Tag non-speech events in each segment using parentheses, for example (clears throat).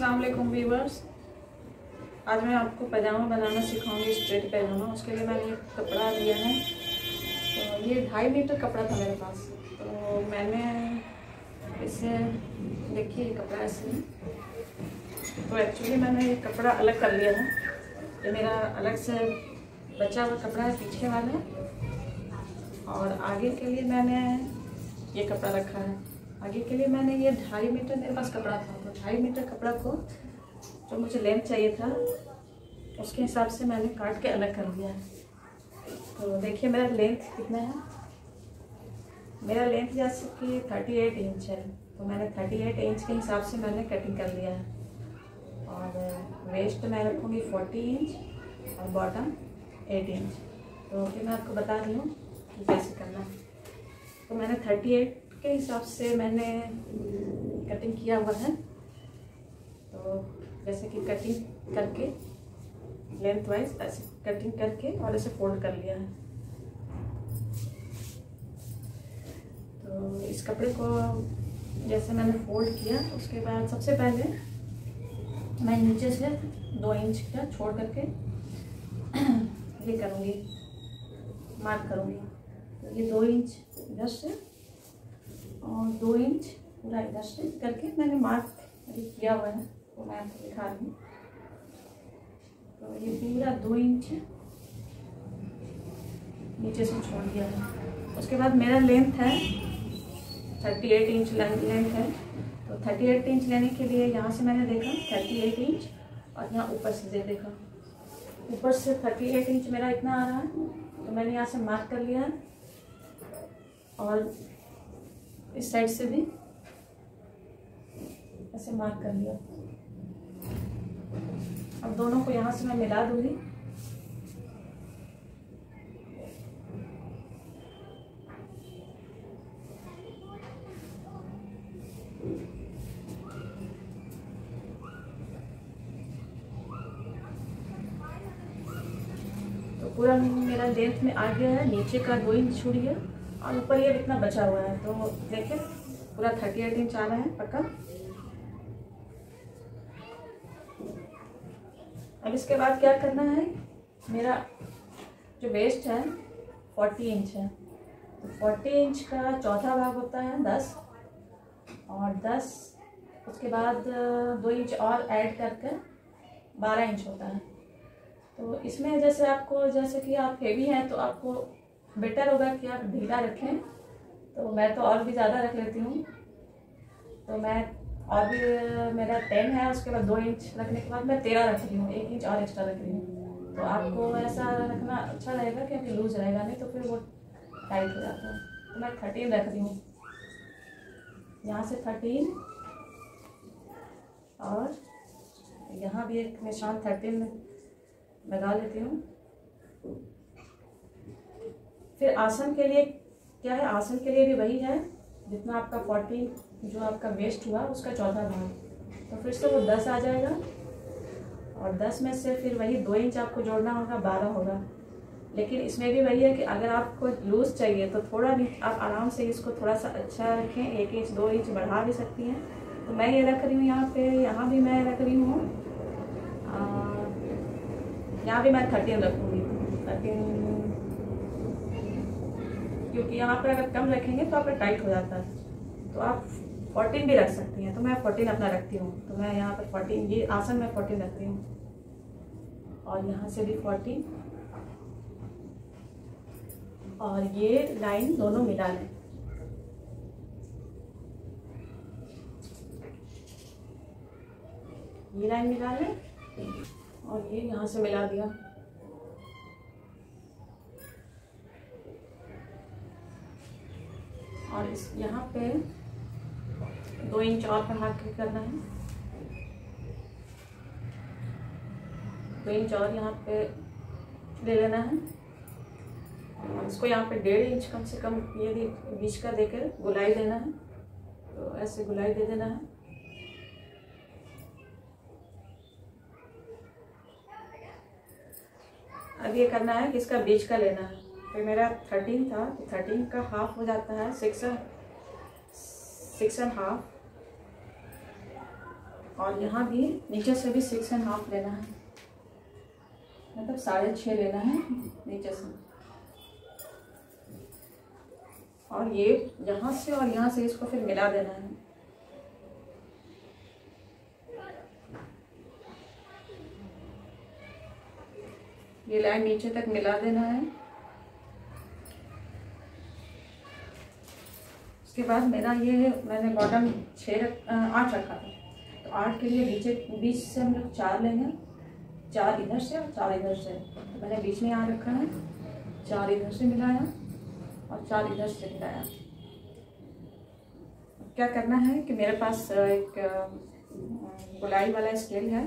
वालेकुम वीवर्स आज मैं आपको पैजामा बनाना सिखाऊँगी स्ट्रेट पैजामा। उसके लिए मैंने एक कपड़ा लिया है। तो ये ढाई मीटर कपड़ा था मेरे पास। तो मैंने इसे, देखिए ये कपड़ा ऐसे तो एक्चुअली मैंने ये कपड़ा अलग कर लिया है। ये मेरा अलग से बचा हुआ कपड़ा है, पीछे वाला। और आगे के लिए मैंने ये कपड़ा रखा है। आगे के लिए मैंने ये ढाई मीटर मेरे पास कपड़ा था। ढाई मीटर कपड़ा को जो मुझे लेंथ चाहिए था, उसके हिसाब से मैंने काट के अलग कर दिया है। तो देखिए, मेरा लेंथ कितना है? मेरा लेंथ जैसे कि थर्टी एट इंच है। तो मैंने थर्टी एट इंच के हिसाब से मैंने कटिंग कर लिया है। और वेस्ट मैं रखूँगी फोर्टी इंच और बॉटम एट इंच तो फिर मैं आपको बता रही हूँ कि कैसे करना है। तो मैंने थर्टी एट के हिसाब से मैंने कटिंग किया हुआ है। तो जैसे कि कटिंग करके लेंथ वाइज ऐसे कटिंग करके और ऐसे फोल्ड कर लिया है। तो इस कपड़े को जैसे मैंने फोल्ड किया, उसके बाद सबसे पहले मैं नीचे से दो इंच का छोड़ करके ये करूँगी मार्क करूँगी। तो ये दो इंच इधर से और दो इंच पूरा इधर से करके मैंने मार्क किया हुआ है। मैं आपको दिखा दूँ तो ये पूरा दो इंच नीचे से छोड़ दिया है उसके बाद मेरा लेंथ है थर्टी एट इंच लेंथ है। तो थर्टी एट इंच लेने के लिए यहाँ से मैंने देखा थर्टी एट इंच और यहाँ ऊपर से दे देखा। ऊपर से थर्टी एट इंच मेरा इतना आ रहा है तो मैंने यहाँ से मार्क कर लिया। है और इस साइड से भी ऐसे मार्क कर लिया। दोनों को यहाँ से मैं मिला दूँगी। तो पूरा मेरा लेंथ में आ गया है, नीचे का दो इंच छूट गया। और ऊपर ये इतना बचा हुआ है? तो देखिए पूरा थर्टी एट इंच आ रहा है पक्का। अब इसके बाद क्या करना है? मेरा जो वेस्ट है फोर्टी इंच है। तो फोर्टी इंच का चौथा भाग होता है, दस। और दस, उसके बाद दो इंच और ऐड करके बारह इंच होता है। तो इसमें जैसे आपको, जैसे कि आप हेवी हैं तो आपको बेटर होगा कि आप ढीला रखें। तो मैं तो और भी ज़्यादा रख लेती हूँ। तो मैं भी मेरा टेन है, उसके बाद दो इंच रखने के बाद मैं तेरह रख रही हूँ, एक इंच और एक्स्ट्रा रख रही हूँ। तो आपको ऐसा रखना अच्छा रहेगा क्योंकि लूज रहेगा, नहीं तो फिर वो टाइट हो जाता है। तो मैं थर्टीन रख रही हूँ। यहाँ से थर्टीन और यहाँ भी एक निशान थर्टीन लगा लेती हूँ। फिर आसन के लिए, क्या है? आसन के लिए भी वही है, जितना आपका फोर्टीन जो आपका वेस्ट हुआ, उसका चौथा भाग। तो फिर से वो दस आ जाएगा और दस में से फिर वही दो इंच आपको जोड़ना होगा, बारह होगा। लेकिन इसमें भी वही है कि अगर आपको लूज चाहिए तो थोड़ा आप आराम से इसको थोड़ा सा अच्छा रखें, एक इंच दो इंच बढ़ा भी सकती हैं। तो मैं ये रख रही हूँ यहाँ पे, यहाँ भी मैं रख रही हूँ। यहाँ भी मैं थर्टीन रखूँगी। थर्टीन क्योंकि यहाँ पर अगर कम रखेंगे तो आपका टाइट हो जाता है। तो आप फोर्टीन भी रख सकती हैं तो मैं फोर्टीन अपना रखती हूँ। तो मैं यहाँ पर फोर्टीन ये आसन में फोर्टीन रख रही हूँ। और यहाँ से भी फोर्टीन और ये लाइन दोनों मिला लें। ये लाइन मिला लें, और ये यहाँ से मिला दिया। और इस यहाँ पे दो इंच और बढ़ा के करना है। दो इंच और यहाँ पे ले लेना है। इसको यहाँ पे डेढ़ इंच कम से कम ये बीच का देकर गुलाई देना है। तो ऐसे गुलाई दे देना है। अब ये करना है कि इसका बीच का लेना है। फिर मेरा थर्टीन था तो थर्टीन का हाफ़ हो जाता है सिक्स सिक्स एंड हाफ़ और यहाँ भी नीचे से भी सिक्स एंड हाफ़ लेना है। मतलब साढ़े छः लेना है नीचे से। और ये यहाँ से और यहाँ से इसको फिर मिला देना है। ये लाइन नीचे तक मिला देना है। उसके बाद मेरा ये मैंने बॉटम छः आठ रखा था तो आठ के लिए नीचे बीच से हम लोग चार लेंगे। चार इधर से और चार इधर से। तो मैंने बीच में यहाँ रखा है। चार इधर से मिलाया और चार इधर से मिलाया। क्या करना है कि मेरे पास एक गुलाई वाला स्केल है,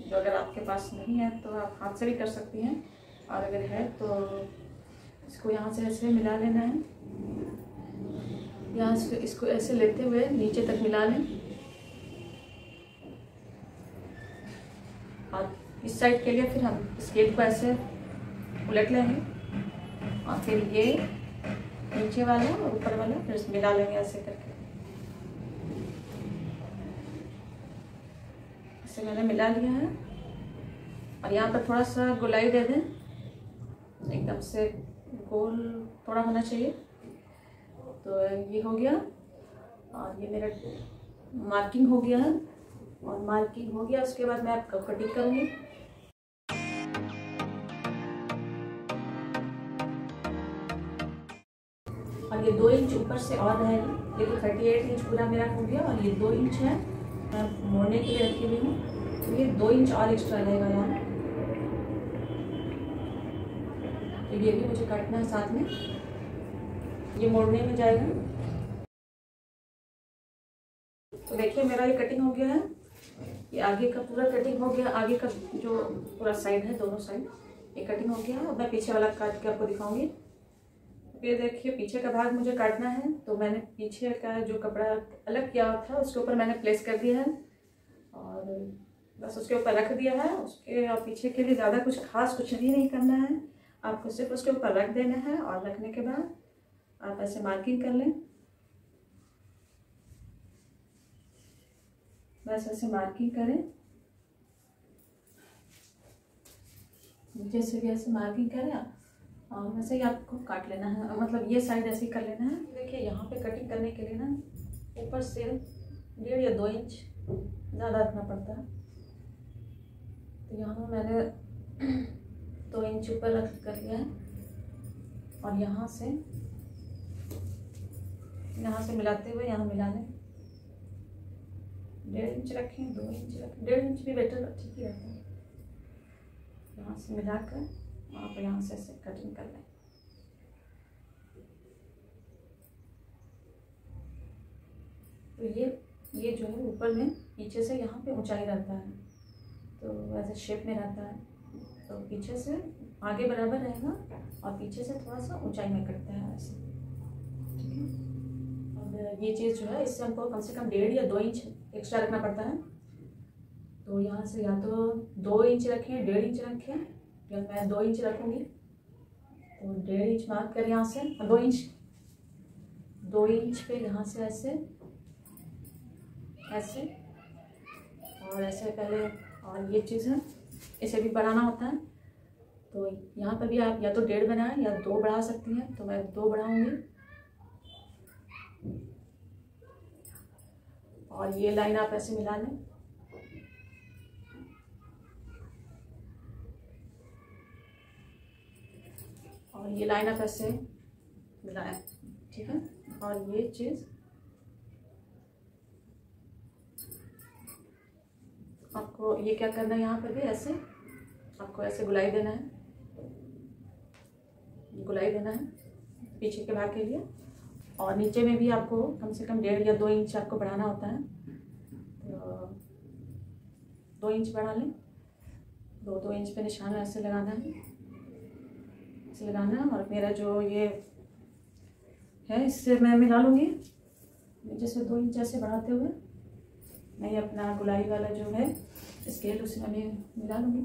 जो अगर आपके पास नहीं है तो आप हाथ से भी कर सकती हैं। और अगर है तो इसको यहाँ से ऐसे मिला लेना है। यहाँ से इसको ऐसे लेते हुए नीचे तक मिला लें और इस साइड के लिए फिर हम स्केल को ऐसे उलट लेंगे और फिर ये नीचे वाला और ऊपर वाला फिर मिला लेंगे ऐसे करके। ऐसे मैंने मिला लिया है। और यहाँ पर थोड़ा सा गुलाई दे दें। एकदम से गोल थोड़ा होना चाहिए। तो ये हो गया। और ये मेरा मार्किंग हो गया है। और मार्किंग हो गया, उसके बाद मैं आपको कटिंग करूँगी। और ये दो इंच ऊपर से और रहेगा तो थर्टी एट इंच पूरा मेरा हो गया और ये दो इंच है। मैं मोड़ने के लिए रखी हुई हूँ। तो ये दो इंच और एक्स्ट्रा रहेगा यहाँ। तो ये भी मुझे काटना है साथ में। ये मोड़ने में जाएगा। तो देखिए, मेरा ये कटिंग हो गया है। ये आगे का पूरा कटिंग हो गया, आगे का जो पूरा साइड है, दोनों साइड ये कटिंग हो गया। अब मैं पीछे वाला काट के आपको दिखाऊँगी? ये देखिए, पीछे का भाग मुझे काटना है तो मैंने पीछे का जो कपड़ा अलग किया हुआ था, उसके ऊपर मैंने प्लेस कर दिया है। और बस उसके ऊपर रख दिया है, उसके और पीछे के लिए ज़्यादा कुछ खास कुछ भी नहीं करना है। आपको सिर्फ़ उसके ऊपर रख देना है, और रखने के बाद आप ऐसे मार्किंग कर लें। बस ऐसे मार्किंग करें। नीचे से भी ऐसे मार्किंग करें। और वैसे ही आपको काट लेना है। मतलब ये साइड ऐसे ही कर लेना है। देखिए, यहाँ पे कटिंग करने के लिए ना, ऊपर से डेढ़ या दो इंच ज़्यादा रखना पड़ता है। तो यहाँ मैंने (clears throat) दो इंच ऊपर रख कर लिया है। और यहाँ से यहाँ से मिलाते हुए, यहाँ मिला लें डेढ़ इंच रखें, दो इंच रखें, डेढ़ इंच भी बेटर ठीक ही रहता है यहाँ से मिलाकर आप यहाँ से ऐसे कटिंग कर लें। तो ये ये जो है ऊपर में, पीछे से यहाँ पे ऊंचाई रहता है। तो ऐसे शेप में रहता है। तो पीछे से आगे बराबर रहेगा और पीछे से थोड़ा सा ऊंचाई में कटता है ऐसे। ठीक है? ये चीज़ जो है, इससे हमको कम से कम डेढ़ या दो इंच एक्स्ट्रा रखना पड़ता है। तो यहाँ से या तो दो इंच रखें, डेढ़ इंच रखें, या मैं दो इंच रखूँगी। तो डेढ़ इंच मार्क कर यहाँ से दो इंच। दो इंच पे यहाँ से ऐसे ऐसे, और ऐसे पहले, और ये चीज़ है, इसे भी बढ़ाना होता है। तो यहाँ पर भी आप या तो डेढ़ बनाएँ या दो बढ़ा सकती हैं तो मैं दो बढ़ाऊँगी। और ये लाइन आप ऐसे मिला लें। और ये लाइन आप ऐसे मिलाएँ, ठीक है? और ये चीज़ आपको ये क्या करना है यहाँ पर भी? ऐसे आपको ऐसे गुलाई देना है। गुलाई देना है पीछे के भाग के लिए। और नीचे में भी आपको कम से कम डेढ़ या दो इंच आपको बढ़ाना होता है। तो दो इंच बढ़ा लें। दो दो इंच पे निशान ऐसे लगाना है। ऐसे लगाना है और मेरा जो ये है, इससे मैं मिला लूँगी। नीचे से दो इंच ऐसे बढ़ाते हुए मैं अपना गुलाई वाला जो है स्केल उसमें मिला लूँगी।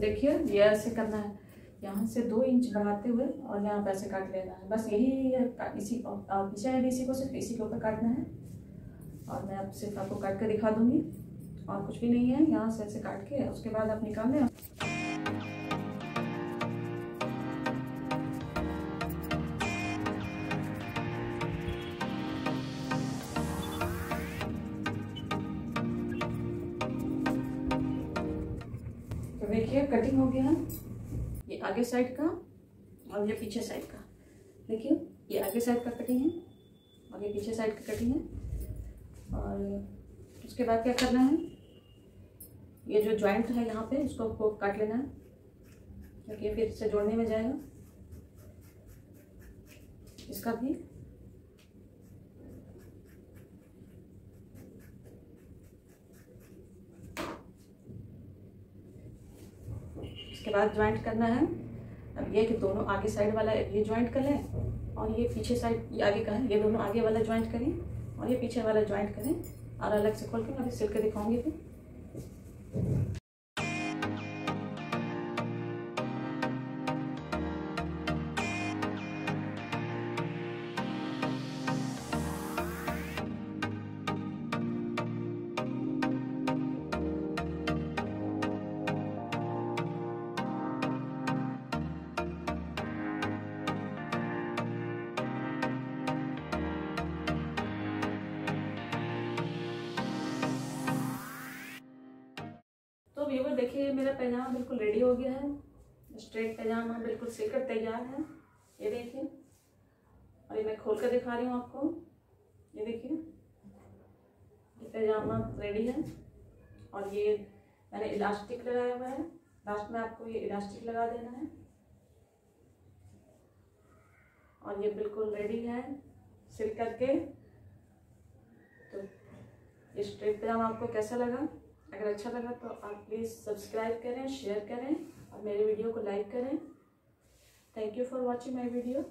देखिए, ये ऐसे करना है। यहाँ से दो इंच बढ़ाते हुए और यहाँ पैसे ऐसे काट लेना है। बस यही है इसी पीछे है इसी को सिर्फ़ इसी के ऊपर काटना है। और मैं आप सिर्फ़ आपको काट कर दिखा दूँगी। और कुछ भी नहीं है, यहाँ से ऐसे काट के उसके बाद आप निकाल लें। देखिए कटिंग हो गया। है ये आगे साइड का और ये पीछे साइड का। देखिए, ये आगे साइड का कटिंग है और ये पीछे साइड का कटिंग है। और उसके बाद क्या करना है? ये जो जॉइंट है यहाँ पे, इसको आपको काट लेना है। क्योंकि फिर से जोड़ने में जाएगा। इसका भी इसके बाद ज्वाइंट करना है। अब ये कि दोनों आगे साइड वाला ये ज्वाइंट कर लें और ये पीछे साइड ये आगे का है ये दोनों आगे वाला ज्वाइंट करें और ये पीछे वाला ज्वाइंट करें। और अलग से खोल के मैं सिल के दिखाऊँगी फिर। व्यूवर देखिए, मेरा पैजामा बिल्कुल रेडी हो गया है। स्ट्रेट पैजामा बिल्कुल सिलकर तैयार है। ये देखिए, और ये मैं खोल कर दिखा रही हूँ आपको। ये देखिए, ये पैजामा रेडी है। और ये मैंने इलास्टिक लगाया हुआ है। लास्ट में आपको ये इलास्टिक लगा देना है। और ये बिल्कुल रेडी है, सिल करके। तो ये स्ट्रेट पैजामा आपको कैसा लगा? अगर अच्छा लगा तो आप प्लीज़ सब्सक्राइब करें शेयर करें और मेरे वीडियो को लाइक करें। Thank you for watching my video